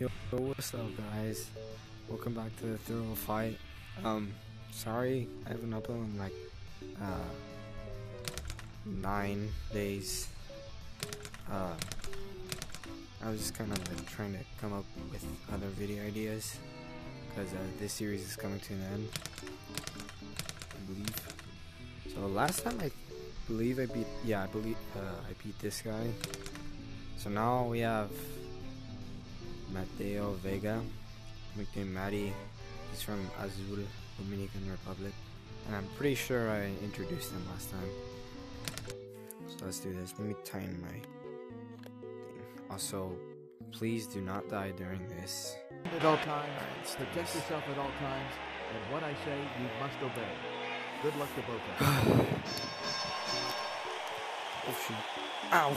Yo, what's up, guys? Welcome back to the Thrill of the Fight. Um, sorry, I haven't uploaded in like uh nine days. Uh, I was just kind of like trying to come up with other video ideas because uh, this series is coming to an end. I believe. So last time I believe I beat, yeah, I believe uh, I beat this guy. So now we have Mateo Vega, nicknamed Matty. He's from Azua, Dominican Republic. And I'm pretty sure I introduced him last time. So let's do this. Let me tighten my thing. Also, please do not die during this. at all times, protect yourself at all times, and what I say you must obey. Good luck to both of you. Oh shoot. Ow!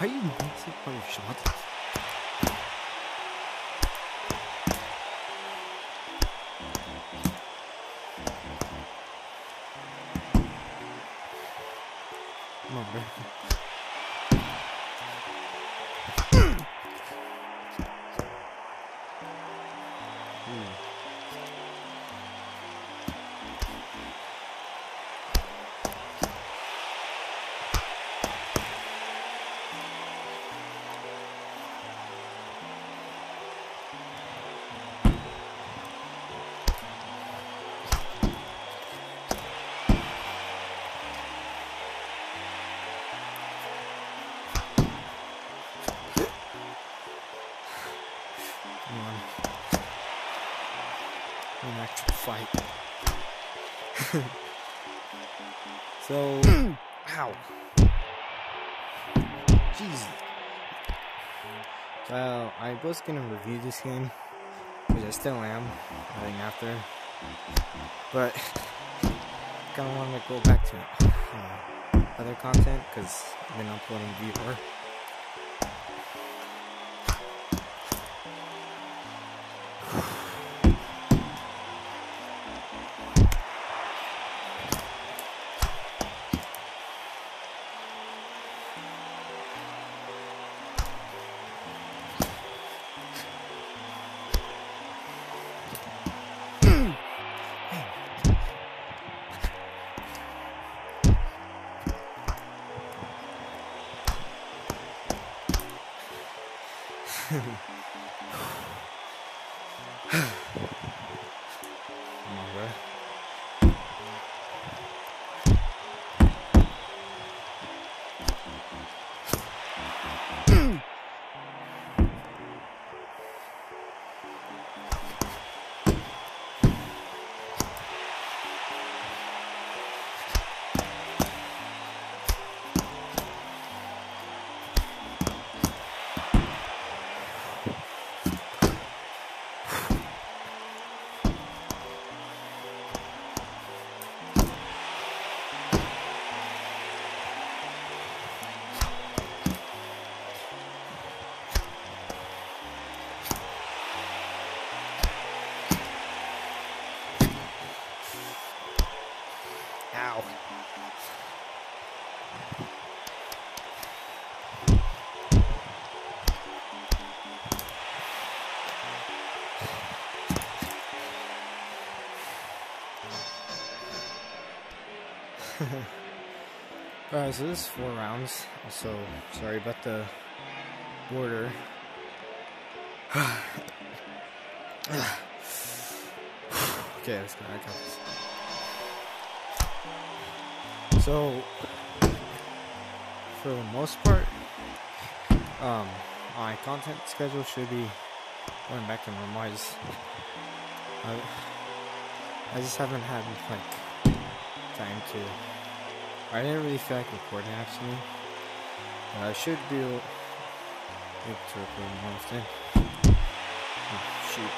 How you miss it on your shot? Come Fight. so, ow. Jeez. So, I was gonna review this game, which I still am, I think after. But, kinda wanna go back to uh, other content, because I've been uploading VR. Ow. Alright, so this is four rounds. Also, sorry about the border. okay, let's go. I got this. So, for the most part, um, my content schedule should be going back to normal. I just, I, I just haven't had like time to. I didn't really feel like recording actually. But I should be able, to record more often. Oh, shoot.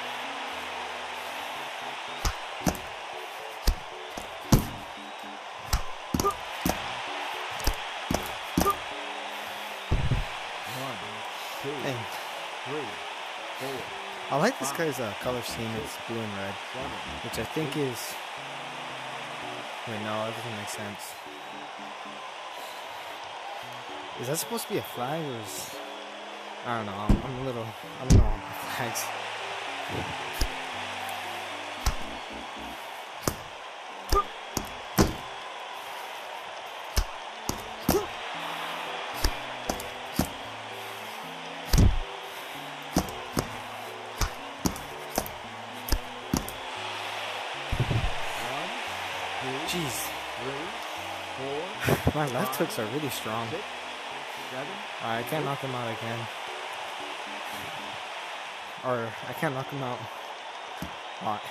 One, two, Hey, three, four, I like this guy's uh, color scheme. It's blue and red. which I think is. Wait, no, that doesn't make sense. Is that supposed to be a flag or is? I don't know. I'm, I'm a little. I don't know. Two, Jeez, three, four, my left hooks are really strong. I can't knock him out again. Or I can't knock him out. Hot.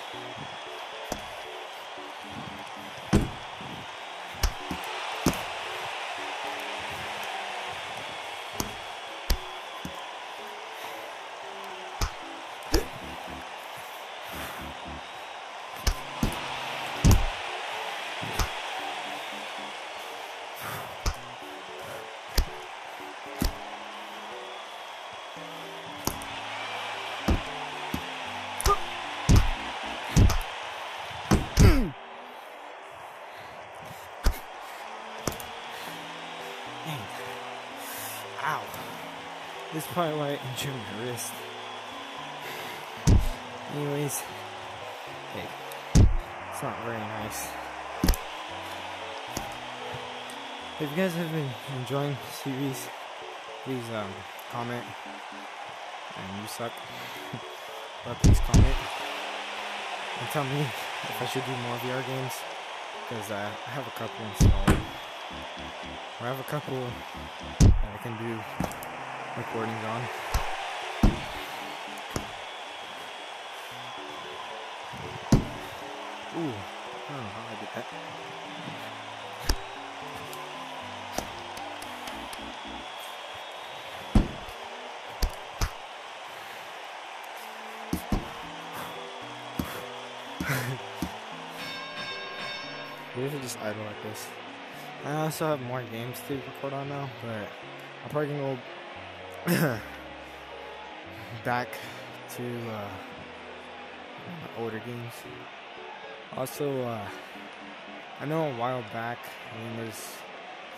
Is probably why I injured my wrist. Anyways, hey, it's not very nice. If you guys have been enjoying the series, please um, comment. And you suck. but please comment and tell me if I should do more VR games because uh, I have a couple installed. I have a couple that I can do recordings on. Ooh, I don't know how I did that. We should just idle like this. I also have more games to record on now, but I'm probably gonna go back to uh, older games. Also, uh, I know a while back, I mean, it was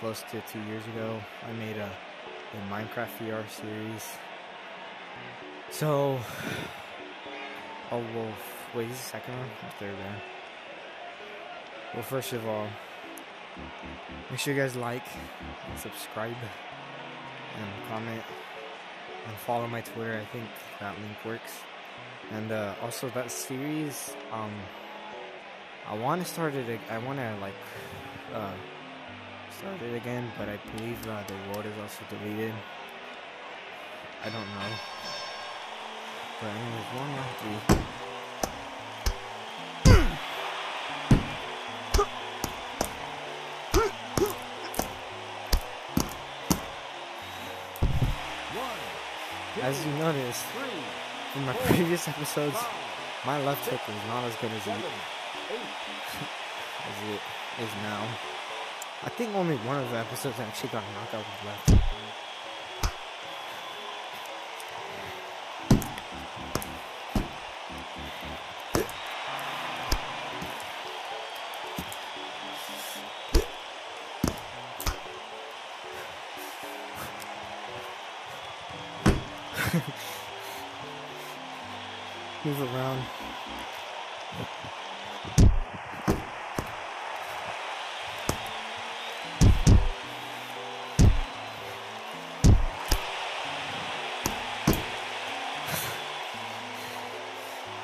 close to two years ago, I made a, a Minecraft VR series. So, oh well, wait, is the second one or third one? Well, first of all, make sure you guys like subscribe and comment and follow my Twitter. I think that link works. And uh, also that series, um, I want to start it. I want to like uh, start it again, but I believe uh, the world is also deleted. I don't know. But anyways, one, two, three. As you notice three, from my previous episodes, my left hook is not as good as it, as it is now. I think only one of the episodes actually got a knockout with left. Move around.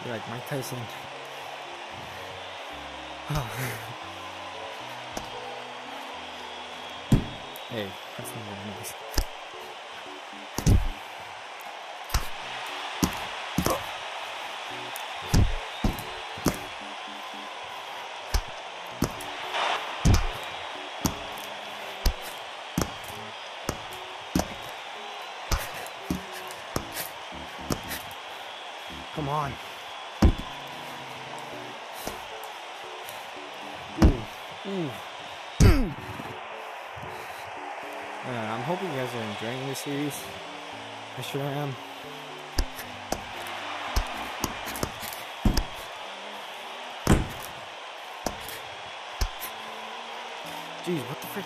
Like Mike Tyson. hey, that's not nice. Come Jeez, what the frick?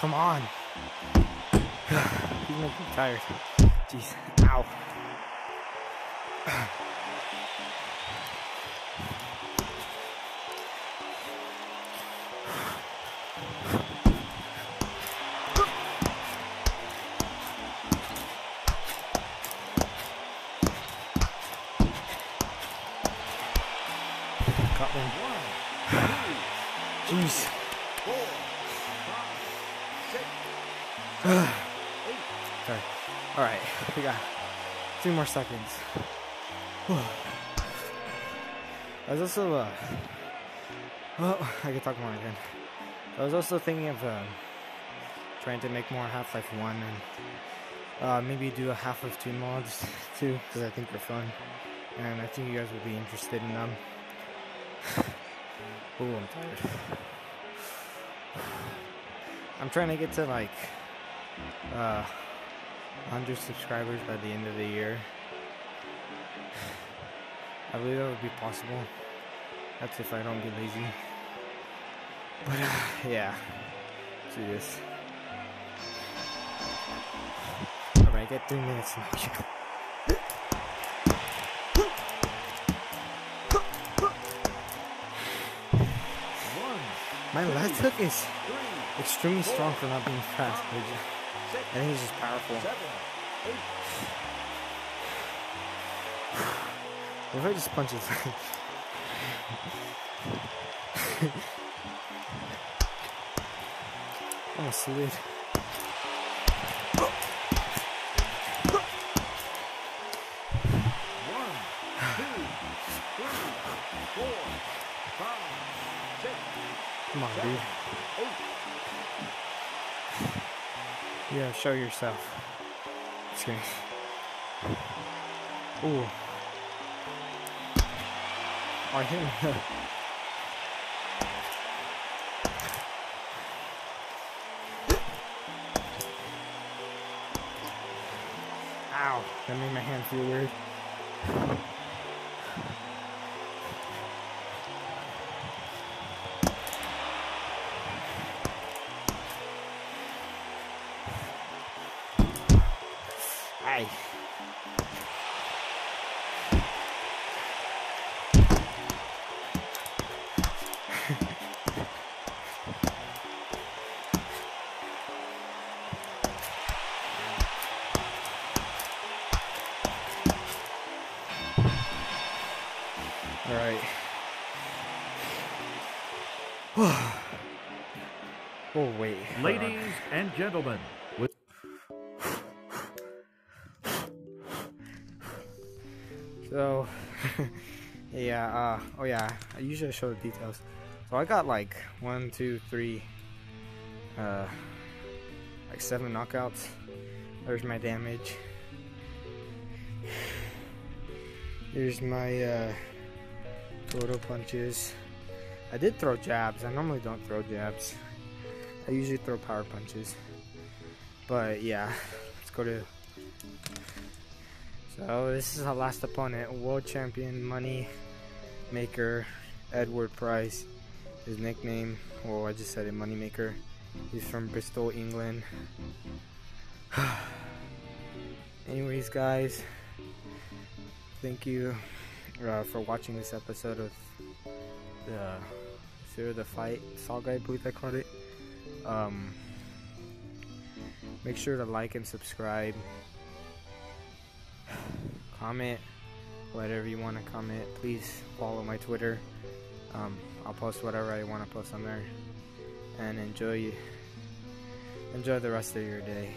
Come on. He's making me tired. Jeez. Ow. Got one. Jeez. Four, five, six. Alright, we got three more seconds. I was also, uh, well, I can talk more again. I was also thinking of um, trying to make more Half Life 1 and uh, maybe do a Half Life 2 mods too, because I think they're fun. And I think you guys would be interested in them. Ooh, I'm tired. I'm trying to get to like uh 100 subscribers by the end of the year. I believe that would be possible. That's if I don't get lazy. But uh, yeah, let's do this. Alright, get three minutes now. one, My left hook is extremely strong for not being fast. I think it's just powerful. if I just punch his four, five, six, Come on, dude. Yeah, show yourself. Kidding. Ooh. Oh, I hit him. Ow, that made my hand feel weird. Gentlemen, with So, yeah, uh, oh yeah, I usually show the details. So I got like one, two, three, uh, like seven knockouts. There's my damage. Here's my, uh, total punches. I did throw jabs. I normally don't throw jabs. I usually throw power punches. But yeah, let's go to so this is our last opponent, world champion money maker Edward Price. His nickname, well I just said it, money maker. He's from Bristol, England. Anyways, guys, thank you uh, for watching this episode of the Fear of the Fight saga, I believe I called it. Um, make sure to like and subscribe. Comment whatever you want to comment. Please follow my twitter. Um, i'll post whatever i want to post on there. And enjoy enjoy the rest of your day